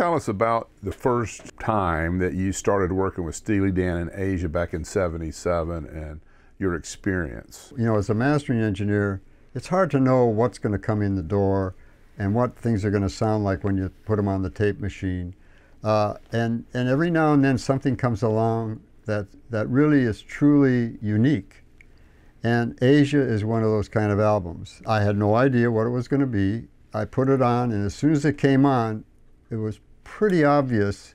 tell us about the first time that you started working with Steely Dan in Aja back in 77 and your experience? You know, as a mastering engineer, it's hard to know what's going to come in the door and what things are going to sound like when you put them on the tape machine. Uh, and, and every now and then something comes along that, that really is truly unique. And Aja is one of those kind of albums. I had no idea what it was going to be. I put it on, and as soon as it came on, it was pretty obvious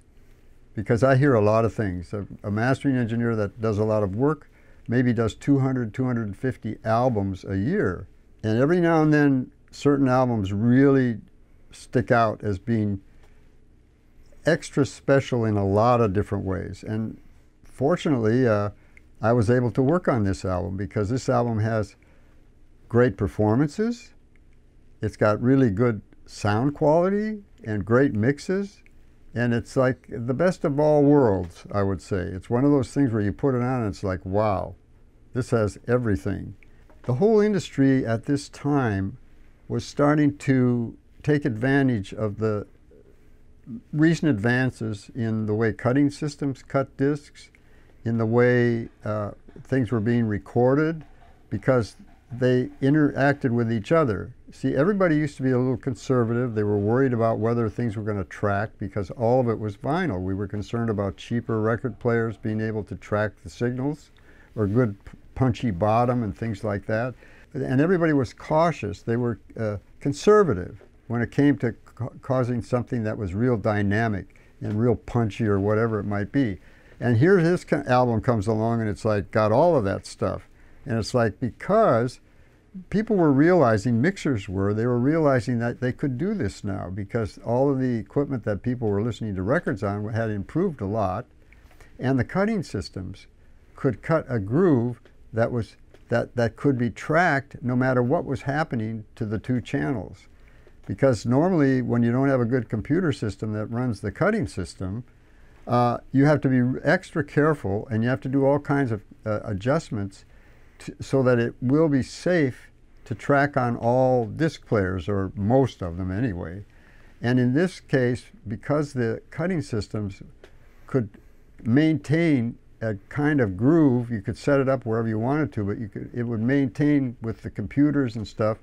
because I hear a lot of things. A, a mastering engineer that does a lot of work maybe does 200, 250 albums a year. And every now and then, certain albums really stick out as being extra special in a lot of different ways. And fortunately, uh, I was able to work on this album because this album has great performances. It's got really good sound quality and great mixes. And it's like the best of all worlds, I would say. It's one of those things where you put it on and it's like, wow, this has everything. The whole industry at this time was starting to take advantage of the recent advances in the way cutting systems cut discs, in the way uh, things were being recorded, because they interacted with each other. See, everybody used to be a little conservative. They were worried about whether things were going to track because all of it was vinyl. We were concerned about cheaper record players being able to track the signals or good punchy bottom and things like that. And everybody was cautious. They were uh, conservative when it came to ca causing something that was real dynamic and real punchy or whatever it might be. And here his album comes along and it's like got all of that stuff. And it's like because people were realizing, mixers were, they were realizing that they could do this now because all of the equipment that people were listening to records on had improved a lot. And the cutting systems could cut a groove that was that, that could be tracked no matter what was happening to the two channels. Because normally when you don't have a good computer system that runs the cutting system, uh, you have to be extra careful and you have to do all kinds of uh, adjustments so that it will be safe to track on all disc players, or most of them anyway. And in this case, because the cutting systems could maintain a kind of groove, you could set it up wherever you wanted to, but you could, it would maintain with the computers and stuff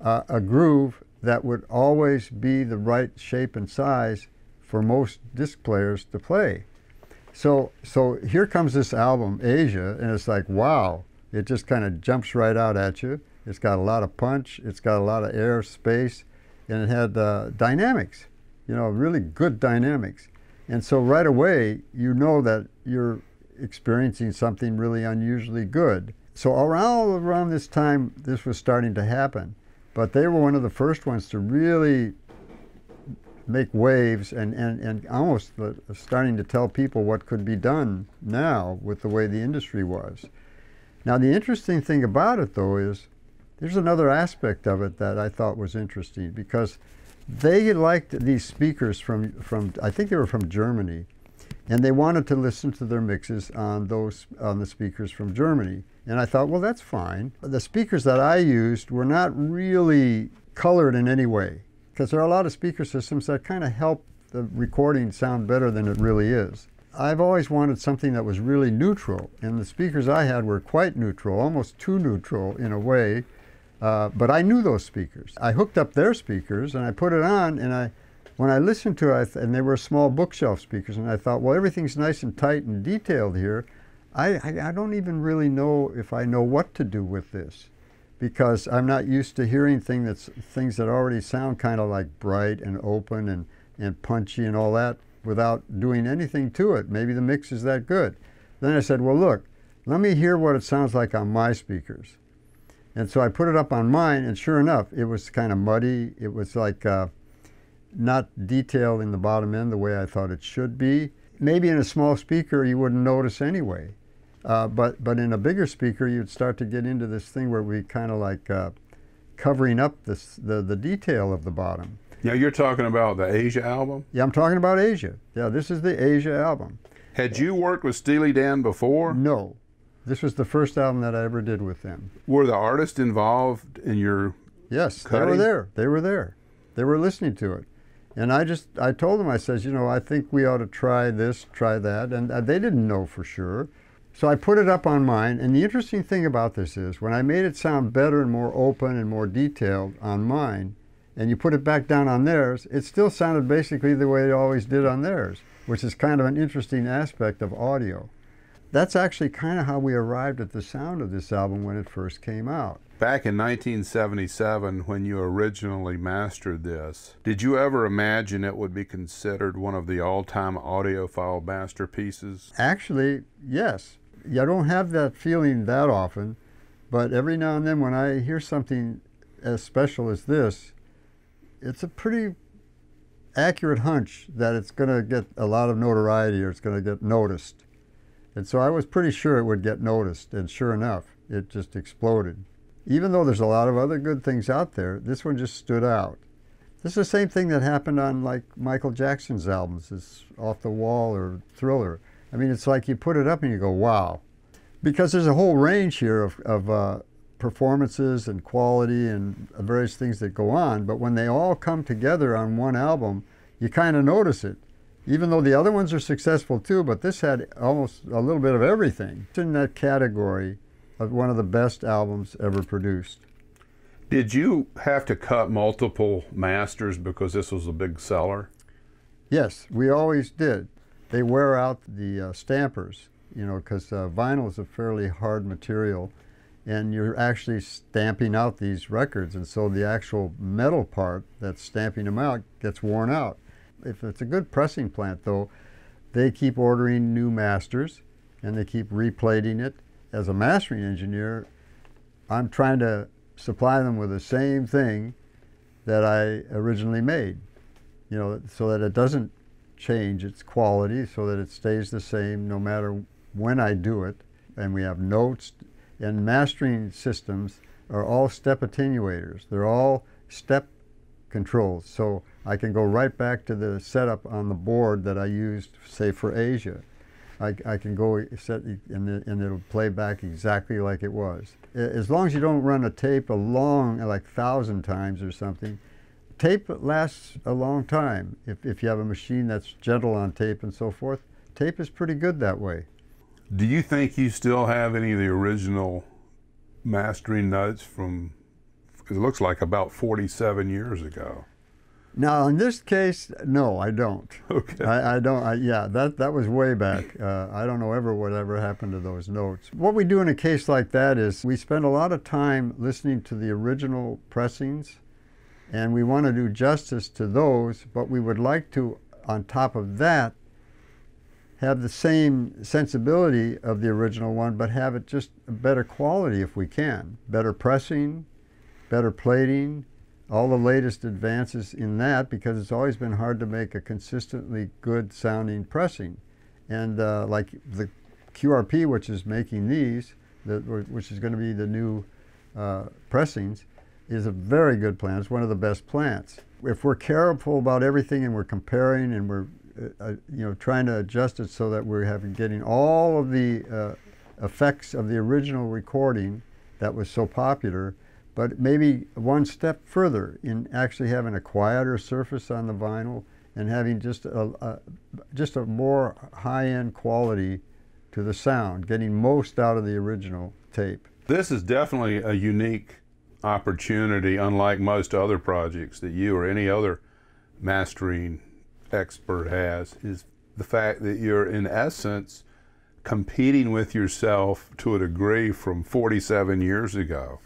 uh, a groove that would always be the right shape and size for most disc players to play. So, so here comes this album, Aja, and it's like, wow, it just kind of jumps right out at you. It's got a lot of punch, it's got a lot of air, space, and it had uh, dynamics, you know, really good dynamics. And so right away, you know that you're experiencing something really unusually good. So around, around this time, this was starting to happen. But they were one of the first ones to really make waves and, and, and almost starting to tell people what could be done now with the way the industry was. Now, the interesting thing about it, though, is there's another aspect of it that I thought was interesting because they liked these speakers from, from I think they were from Germany, and they wanted to listen to their mixes on those on the speakers from Germany. And I thought, well, that's fine. The speakers that I used were not really colored in any way because there are a lot of speaker systems that kind of help the recording sound better than it really is. I've always wanted something that was really neutral, and the speakers I had were quite neutral, almost too neutral in a way. Uh, but I knew those speakers. I hooked up their speakers and I put it on, and I, when I listened to it, and they were small bookshelf speakers, and I thought, well, everything's nice and tight and detailed here. I, I, I don't even really know if I know what to do with this because I'm not used to hearing thing that's, things that already sound kind of like bright and open and, and punchy and all that without doing anything to it. Maybe the mix is that good. Then I said, well, look, let me hear what it sounds like on my speakers. And so I put it up on mine, and sure enough, it was kind of muddy. It was like uh, not detailed in the bottom end the way I thought it should be. Maybe in a small speaker you wouldn't notice anyway. Uh, but, but in a bigger speaker, you'd start to get into this thing where we kind of like uh, covering up this, the, the detail of the bottom. Yeah, you're talking about the Aja album? Yeah, I'm talking about Aja. Yeah, this is the Aja album. Had you worked with Steely Dan before? No. This was the first album that I ever did with them. Were the artists involved in your Yes, cutting? they were there. They were there. They were listening to it. And I just, I told them, I says, you know, I think we ought to try this, try that. And uh, they didn't know for sure. So I put it up on mine. And the interesting thing about this is when I made it sound better and more open and more detailed on mine, and you put it back down on theirs, it still sounded basically the way it always did on theirs, which is kind of an interesting aspect of audio. That's actually kind of how we arrived at the sound of this album when it first came out. Back in 1977, when you originally mastered this, did you ever imagine it would be considered one of the all time audiophile masterpieces? Actually, yes. I don't have that feeling that often, but every now and then when I hear something as special as this, it's a pretty accurate hunch that it's going to get a lot of notoriety or it's going to get noticed. And so I was pretty sure it would get noticed, and sure enough, it just exploded. Even though there's a lot of other good things out there, this one just stood out. This is the same thing that happened on like Michael Jackson's albums, this Off the Wall or Thriller. I mean, it's like you put it up and you go, wow. Because there's a whole range here of, of uh, performances and quality and various things that go on, but when they all come together on one album, you kind of notice it. Even though the other ones are successful too, but this had almost a little bit of everything. It's in that category of one of the best albums ever produced. Did you have to cut multiple masters because this was a big seller? Yes, we always did. They wear out the uh, stampers, you know, because uh, vinyl is a fairly hard material and you're actually stamping out these records. And so the actual metal part that's stamping them out gets worn out. If it's a good pressing plant, though, they keep ordering new masters and they keep replating it as a mastering engineer, I'm trying to supply them with the same thing that I originally made, you know, so that it doesn't change its quality, so that it stays the same no matter when I do it. And we have notes, and mastering systems are all step attenuators. They're all step controls. So I can go right back to the setup on the board that I used, say, for Aja. I, I can go set and, and it'll play back exactly like it was. As long as you don't run a tape a long, like thousand times or something, tape lasts a long time. If, if you have a machine that's gentle on tape and so forth, tape is pretty good that way. Do you think you still have any of the original mastering notes from, it looks like about 47 years ago? Now, in this case, no, I don't. Okay. I, I don't. I, yeah, that that was way back. Uh, I don't know ever whatever happened to those notes. What we do in a case like that is we spend a lot of time listening to the original pressings, and we want to do justice to those. But we would like to, on top of that, have the same sensibility of the original one, but have it just a better quality if we can. Better pressing, better plating, all the latest advances in that because it's always been hard to make a consistently good sounding pressing. And uh, like the QRP, which is making these, the, which is going to be the new uh, pressings, is a very good plant. It's one of the best plants. If we're careful about everything and we're comparing and we're uh you know trying to adjust it so that we're having getting all of the uh, effects of the original recording that was so popular, but maybe one step further in actually having a quieter surface on the vinyl and having just a, a just a more high-end quality to the sound, getting most out of the original tape. This is definitely a unique opportunity, unlike most other projects that you or any other mastering expert has, is the fact that you're in essence competing with yourself to a degree from 47 years ago.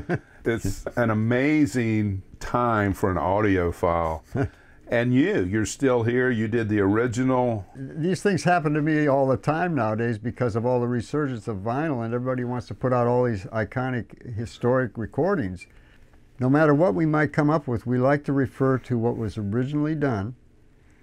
it's an amazing time for an audiophile. and you, you're still here. You did the original. These things happen to me all the time nowadays because of all the resurgence of vinyl, and everybody wants to put out all these iconic historic recordings. No matter what we might come up with, we like to refer to what was originally done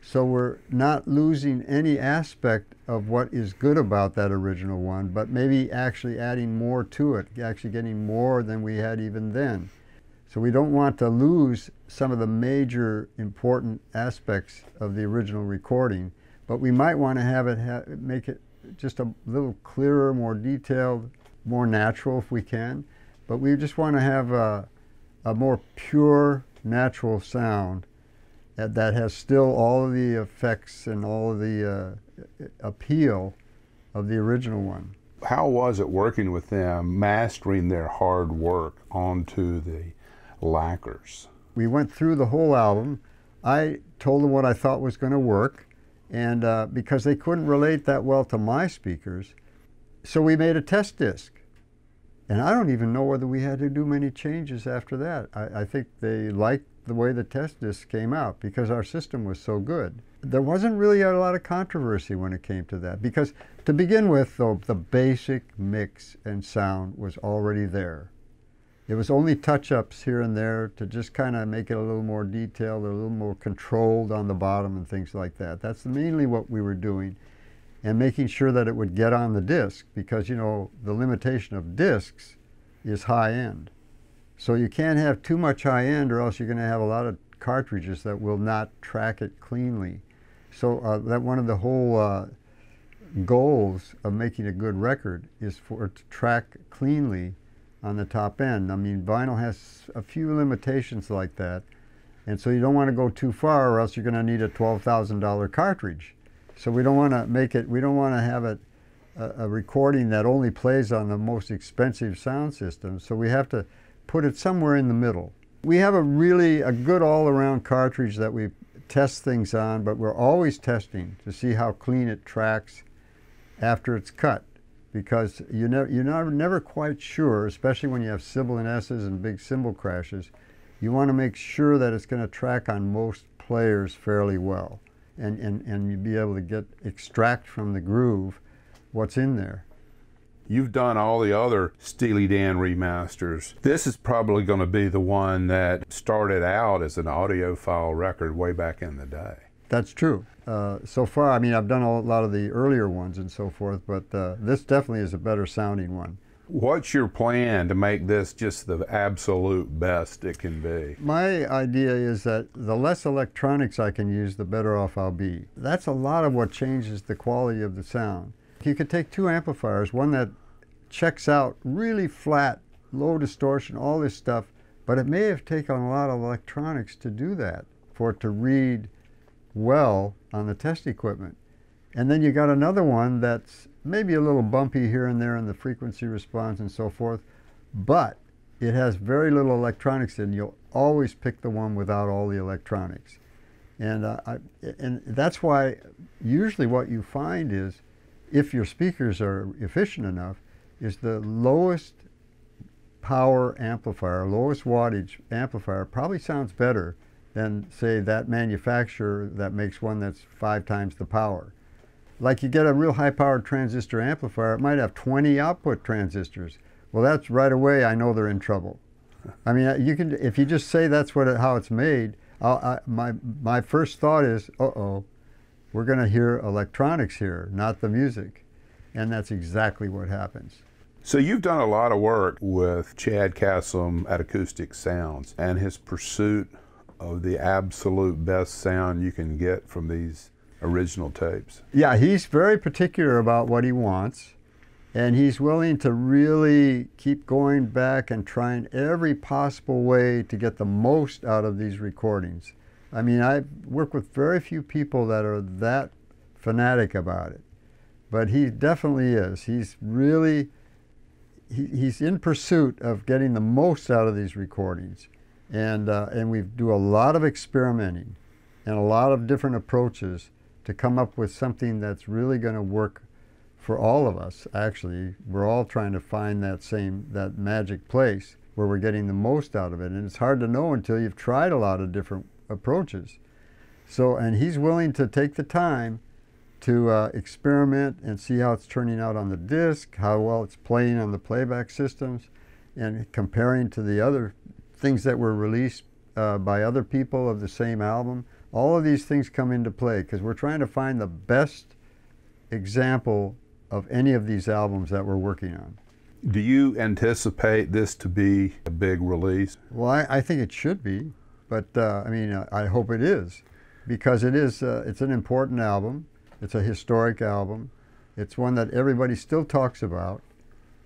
so we're not losing any aspect of what is good about that original one, but maybe actually adding more to it, actually getting more than we had even then. So we don't want to lose some of the major important aspects of the original recording, but we might want to have it ha make it just a little clearer, more detailed, more natural if we can. But we just want to have a, a more pure, natural sound uh, that has still all of the effects and all of the uh, appeal of the original one. How was it working with them, mastering their hard work onto the lacquers? We went through the whole album. I told them what I thought was going to work, and uh, because they couldn't relate that well to my speakers, so we made a test disc. And I don't even know whether we had to do many changes after that. I, I think they liked the way the test disc came out because our system was so good. There wasn't really a lot of controversy when it came to that because to begin with, though, the basic mix and sound was already there. It was only touch-ups here and there to just kind of make it a little more detailed, a little more controlled on the bottom and things like that. That's mainly what we were doing and making sure that it would get on the disc because, you know, the limitation of discs is high end. So you can't have too much high end or else you're going to have a lot of cartridges that will not track it cleanly. So uh, that one of the whole uh, goals of making a good record is for it to track cleanly on the top end. I mean, vinyl has a few limitations like that. And so you don't want to go too far or else you're going to need a $12,000 cartridge. So we don't want to make it, we don't want to have it a, a, recording that only plays on the most expensive sound system. So we have to put it somewhere in the middle. We have a really, a good all-around cartridge that we test things on, but we're always testing to see how clean it tracks after it's cut. Because you never, you're never, quite sure, especially when you have sibilant S's and big cymbal crashes, you want to make sure that it's going to track on most players fairly well and, and, and you'd be able to get extract from the groove what's in there. You've done all the other Steely Dan remasters. This is probably going to be the one that started out as an audiophile record way back in the day. That's true. Uh, so far, I mean, I've done a lot of the earlier ones and so forth, but uh, this definitely is a better sounding one. What's your plan to make this just the absolute best it can be? My idea is that the less electronics I can use, the better off I'll be. That's a lot of what changes the quality of the sound. You could take two amplifiers, one that checks out really flat, low distortion, all this stuff, but it may have taken a lot of electronics to do that, for it to read well on the test equipment. And then you got another one that's maybe a little bumpy here and there in the frequency response and so forth, but it has very little electronics in. You'll always pick the one without all the electronics. And, uh, I, and that's why usually what you find is, if your speakers are efficient enough, is the lowest power amplifier, lowest wattage amplifier probably sounds better than, say, that manufacturer that makes one that's five times the power. Like you get a real high powered transistor amplifier, it might have 20 output transistors. Well, that's right away, I know they're in trouble. I mean, you can, if you just say that's what it, how it's made, I, my, my first thought is, uh-oh, we're going to hear electronics here, not the music. And that's exactly what happens. So you've done a lot of work with Chad Kassem at Acoustic Sounds and his pursuit of the absolute best sound you can get from these original tapes. Yeah, he's very particular about what he wants, and he's willing to really keep going back and trying every possible way to get the most out of these recordings. I mean, I work with very few people that are that fanatic about it, but he definitely is. He's really he, he's in pursuit of getting the most out of these recordings, and uh, and we do a lot of experimenting and a lot of different approaches to come up with something that's really going to work for all of us actually we're all trying to find that same that magic place where we're getting the most out of it and it's hard to know until you've tried a lot of different approaches so and he's willing to take the time to uh, experiment and see how it's turning out on the disc how well it's playing on the playback systems and comparing to the other things that were released uh, by other people of the same album all of these things come into play because we're trying to find the best example of any of these albums that we're working on. Do you anticipate this to be a big release? Well, I, I think it should be, but uh, I mean, I, I, hope it is because it is. Uh, it's an important album. It's a historic album. It's one that everybody still talks about,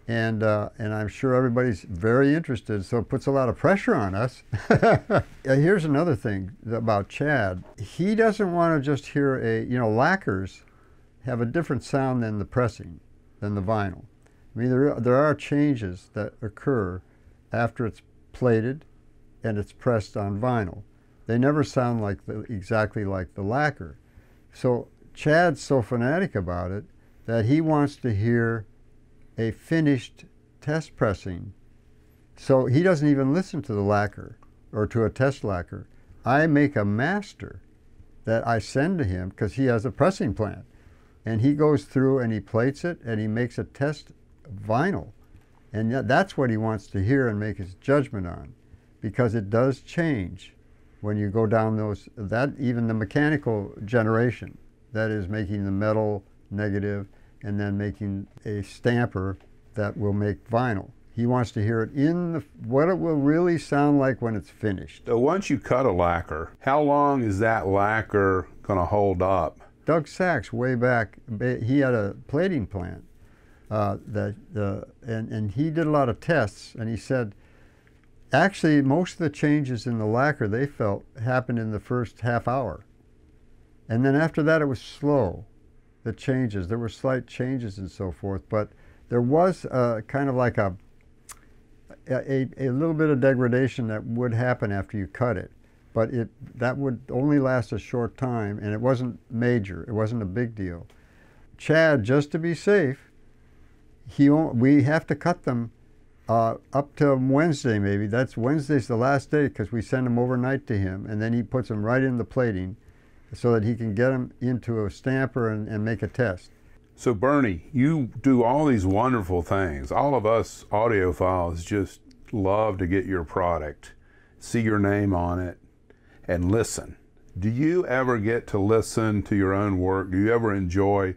and uh, and I'm sure everybody's very interested. So it puts a lot of pressure on us. Here's another thing about Chad. He doesn't want to just hear a you know lacquers have a different sound than the pressing, than the vinyl. I mean there there are changes that occur after it's plated and it's pressed on vinyl. They never sound like the, exactly like the lacquer. So Chad's so fanatic about it that he wants to hear a finished test pressing. So he doesn't even listen to the lacquer or to a test lacquer. I make a master that I send to him because he has a pressing plant. And he goes through and he plates it and he makes a test vinyl. And that's what he wants to hear and make his judgment on because it does change when you go down those, that even the mechanical generation, that is making the metal negative and then making a stamper that will make vinyl. He wants to hear it in the, what it will really sound like when it's finished. So once you cut a lacquer, how long is that lacquer going to hold up? Doug Sax, way back, he had a plating plant uh, that, uh, and, and he did a lot of tests, and he said, actually, most of the changes in the lacquer they felt happened in the first half hour. And then after that, it was slow the changes. There were slight changes and so forth, but there was a, kind of like a, a, a little bit of degradation that would happen after you cut it. But it, that would only last a short time, and it wasn't major. It wasn't a big deal. Chad, just to be safe, he we have to cut them uh, up to Wednesday maybe. That's Wednesday's the last day because we send them overnight to him, and then he puts them right in the plating so that he can get them into a stamper and, and make a test. So Bernie, you do all these wonderful things. All of us audiophiles just love to get your product, see your name on it, and listen. Do you ever get to listen to your own work? Do you ever enjoy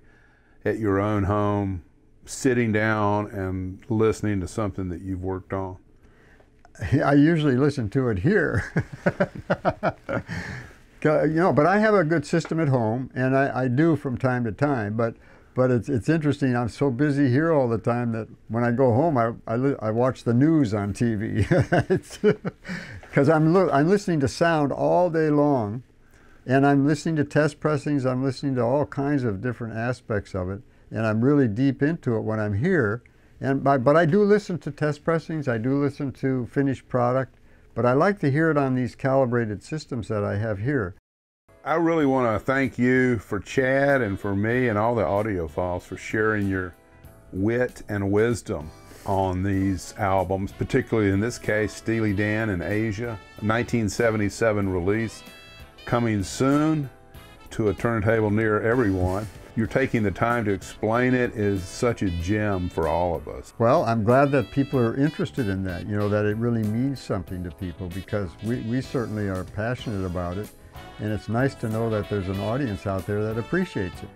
at your own home sitting down and listening to something that you've worked on? I usually listen to it here. you know, but I have a good system at home, and I, I do from time to time. But but it's it's interesting. I'm so busy here all the time that when I go home, I I, I watch the news on TV because I'm I'm listening to sound all day long, and I'm listening to test pressings. I'm listening to all kinds of different aspects of it, and I'm really deep into it when I'm here. And by, but I do listen to test pressings. I do listen to finished product. But I like to hear it on these calibrated systems that I have here. I really want to thank you for Chad and for me and all the audiophiles for sharing your wit and wisdom on these albums, particularly in this case, Steely Dan in Aja, 1977 release, coming soon to a turntable near everyone you're taking the time to explain it is such a gem for all of us. Well, I'm glad that people are interested in that, you know, that it really means something to people because we, we certainly are passionate about it. And it's nice to know that there's an audience out there that appreciates it.